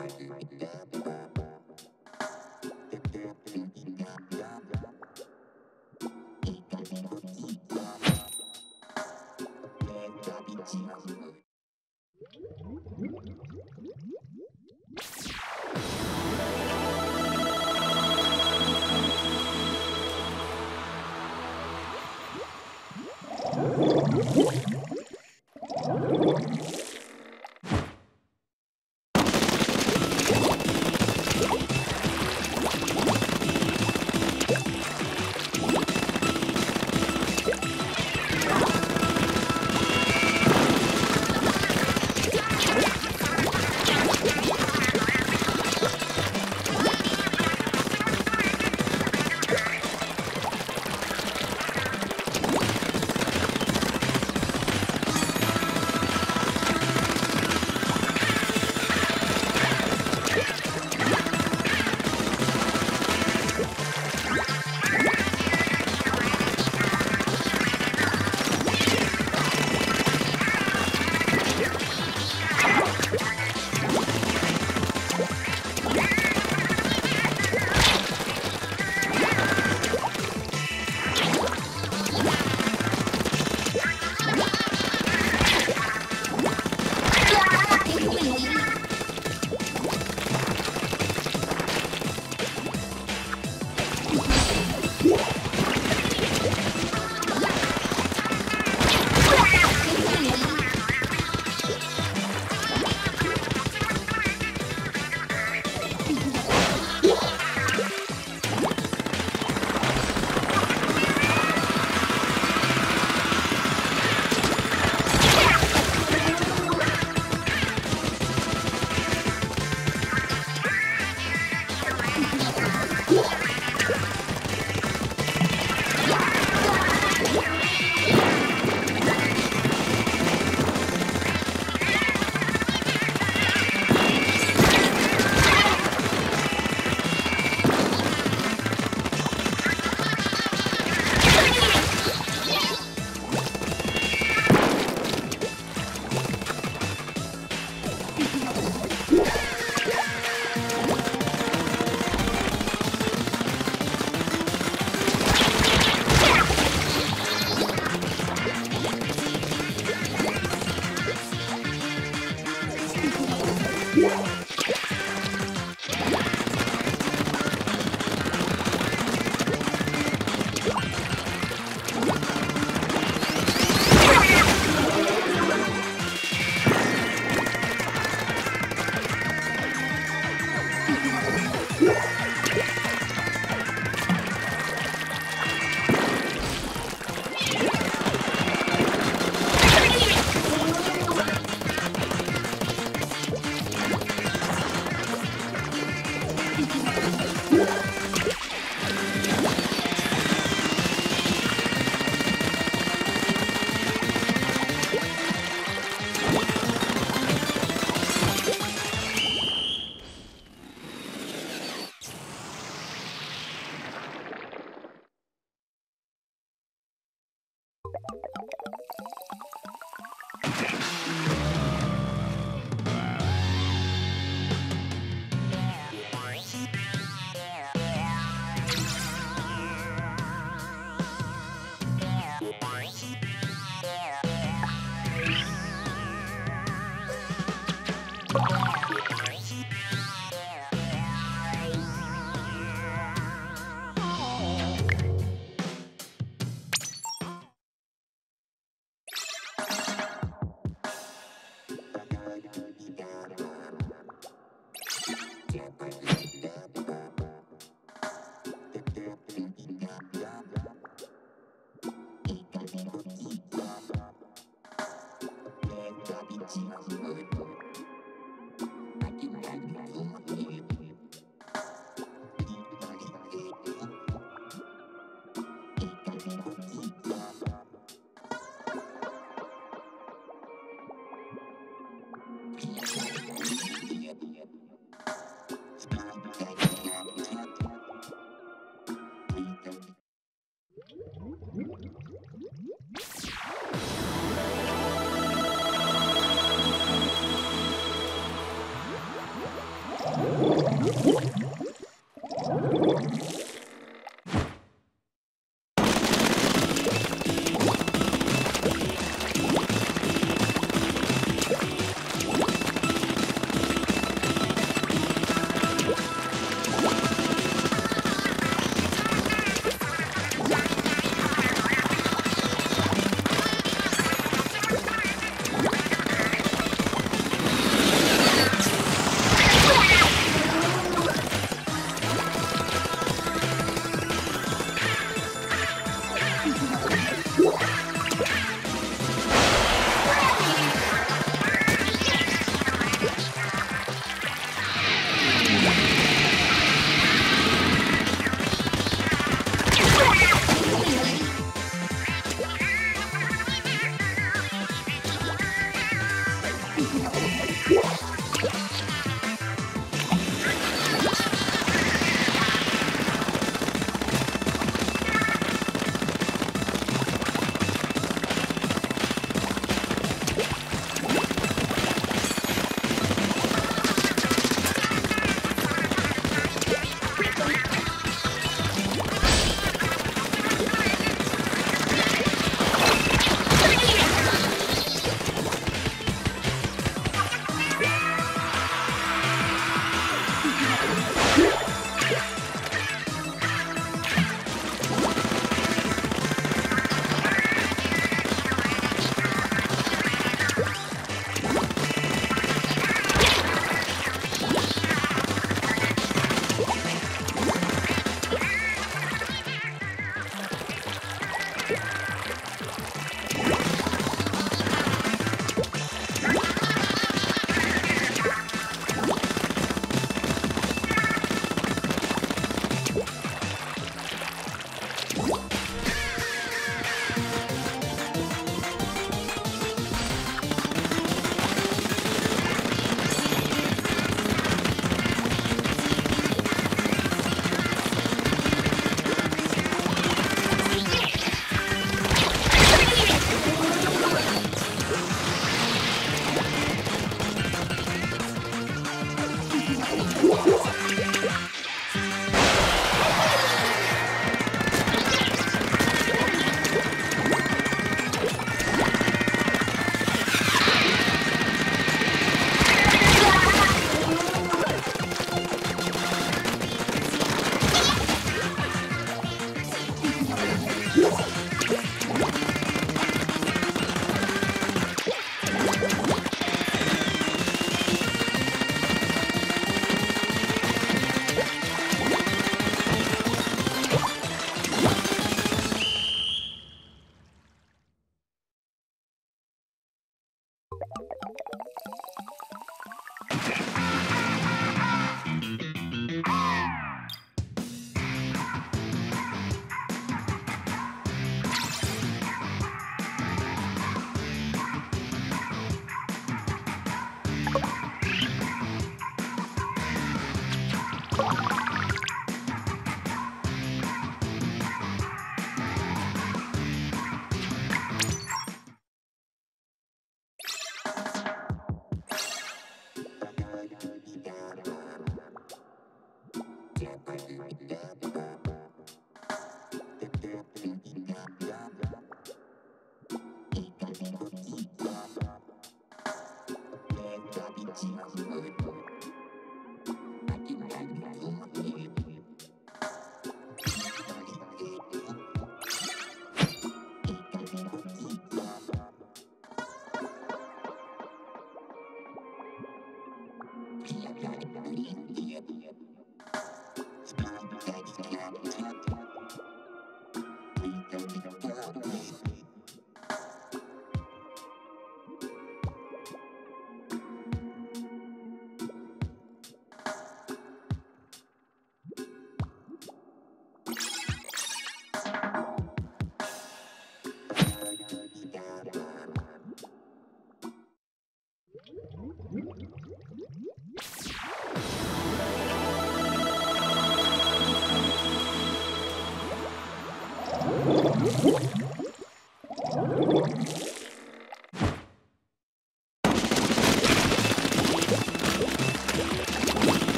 Bye.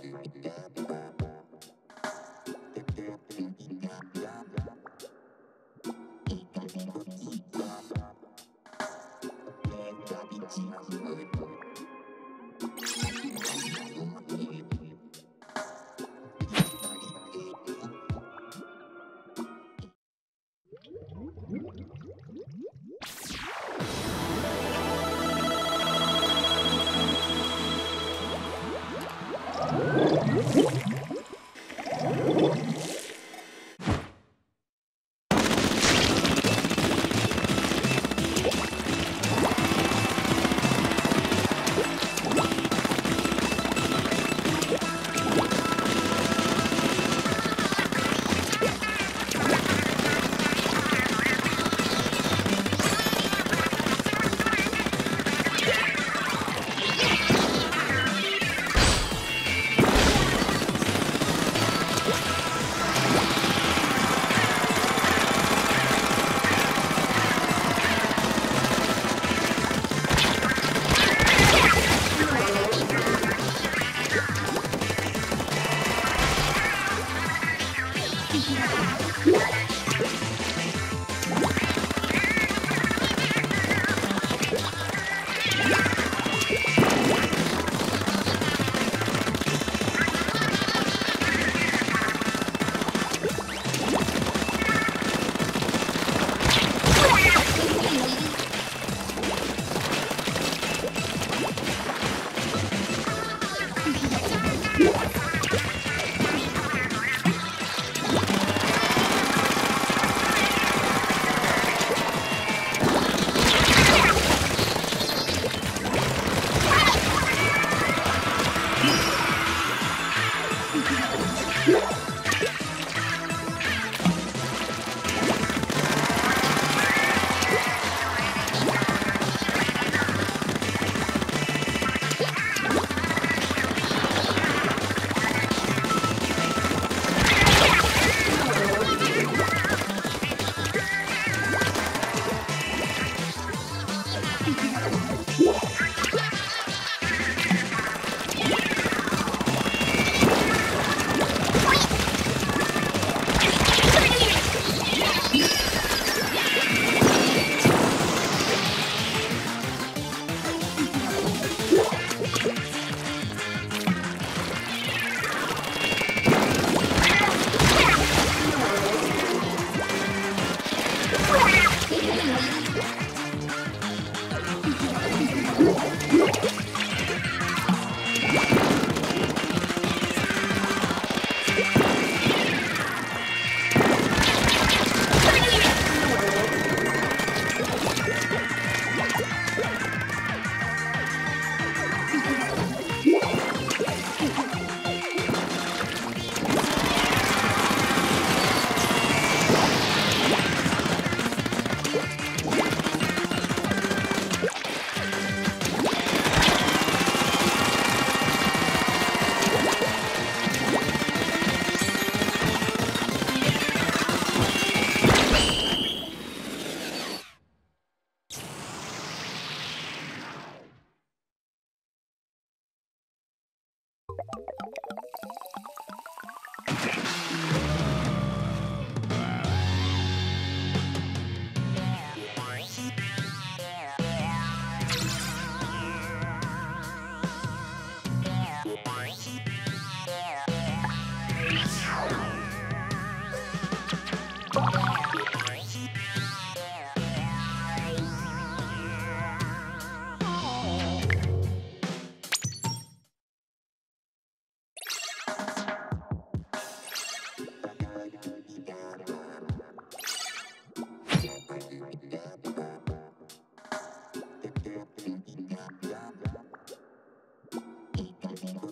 Yeah. Yeah.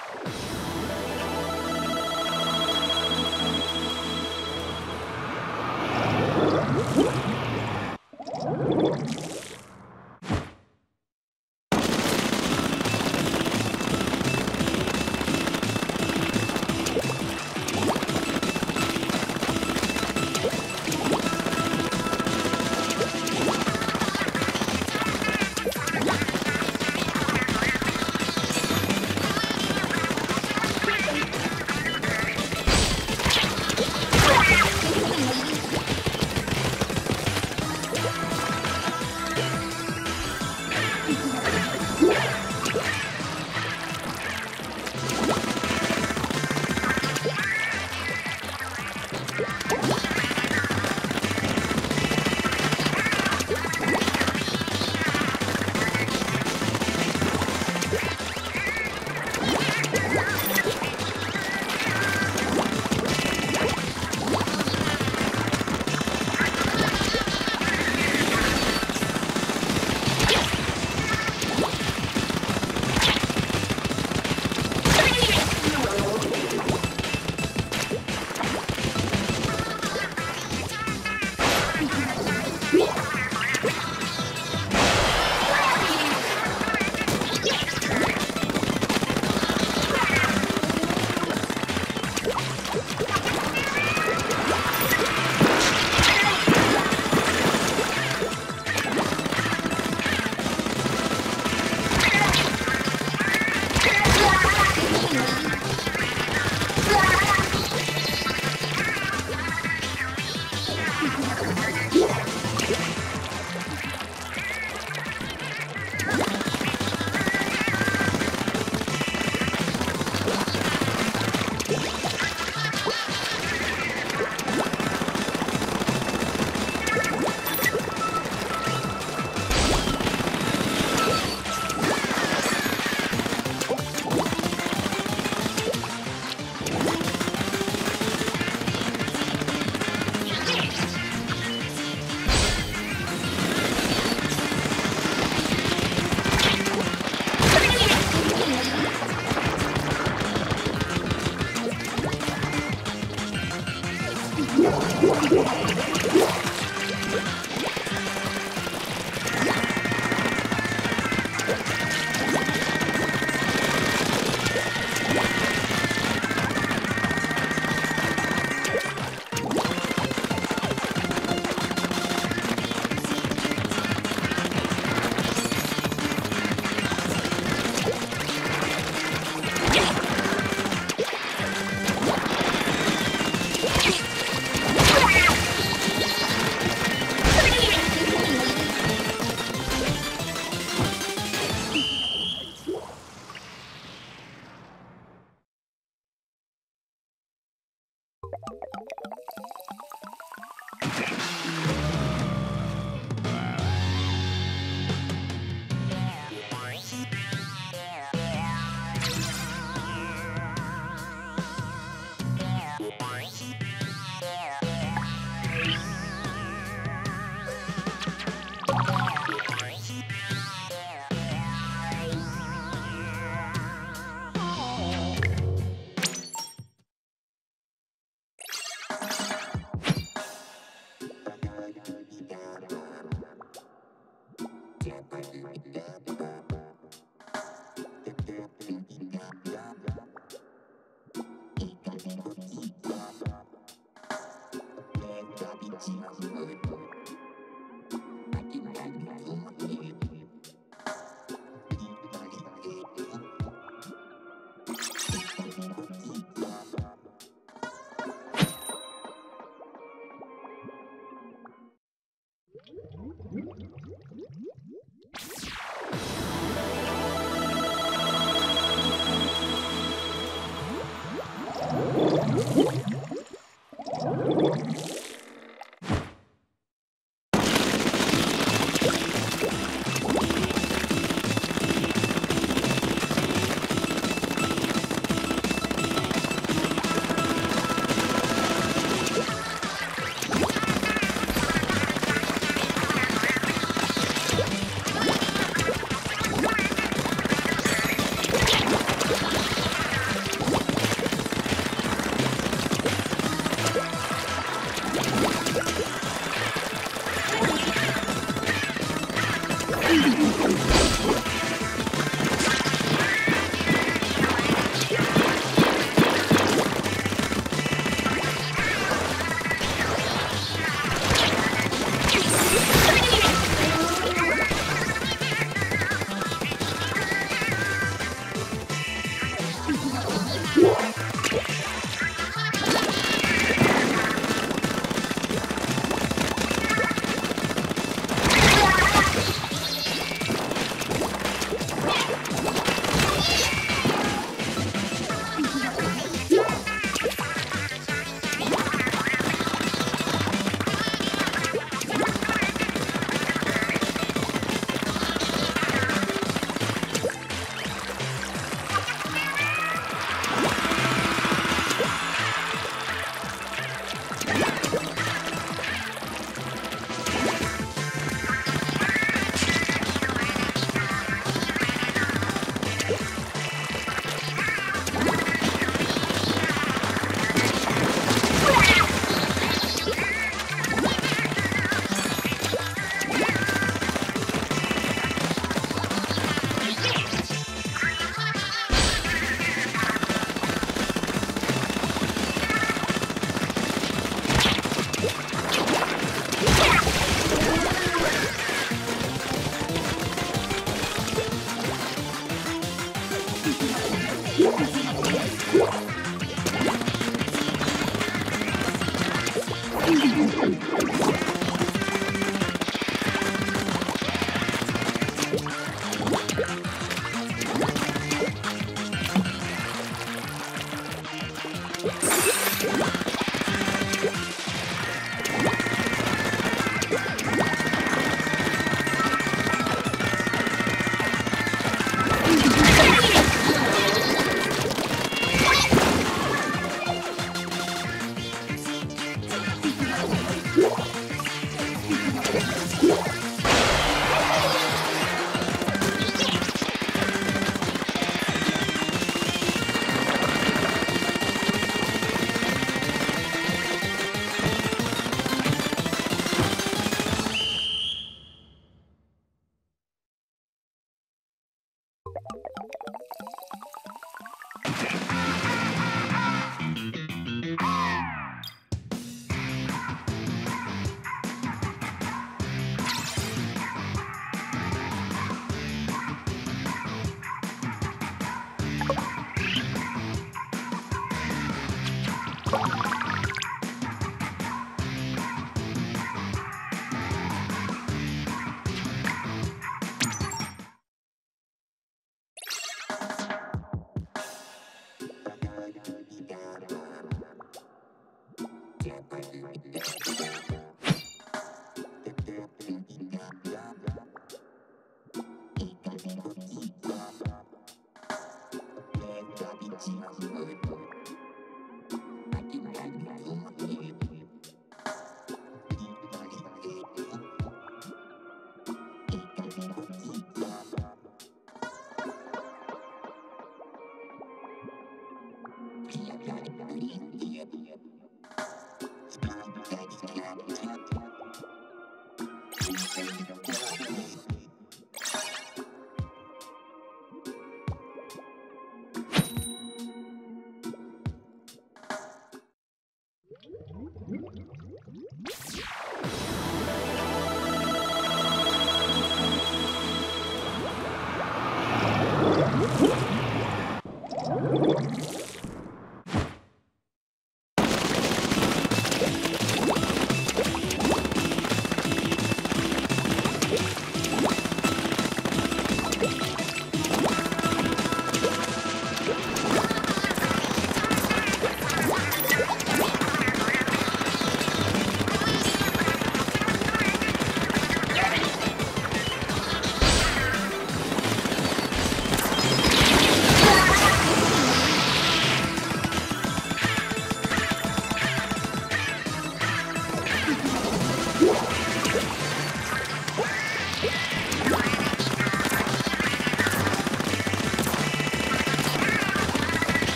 you.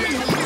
Yeah.